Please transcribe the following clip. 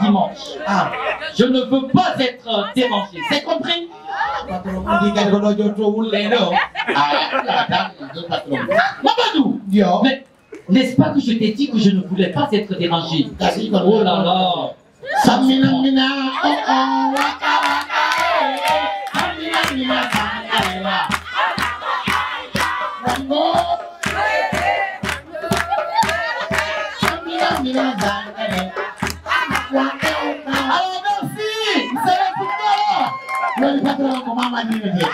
dimanche. Ah, Je ne veux pas être dérangé. C'est compris? Ah. Mamadou n'est-ce pas que je t'ai dit que je ne voulais pas être dérangé? Oh là là Samina mina, oh oh, waka waka. Samina mina, bangala. Wango. Samina mina, bangala. Alagassi, sera tutoro. Ndio nipate mama nini hivi.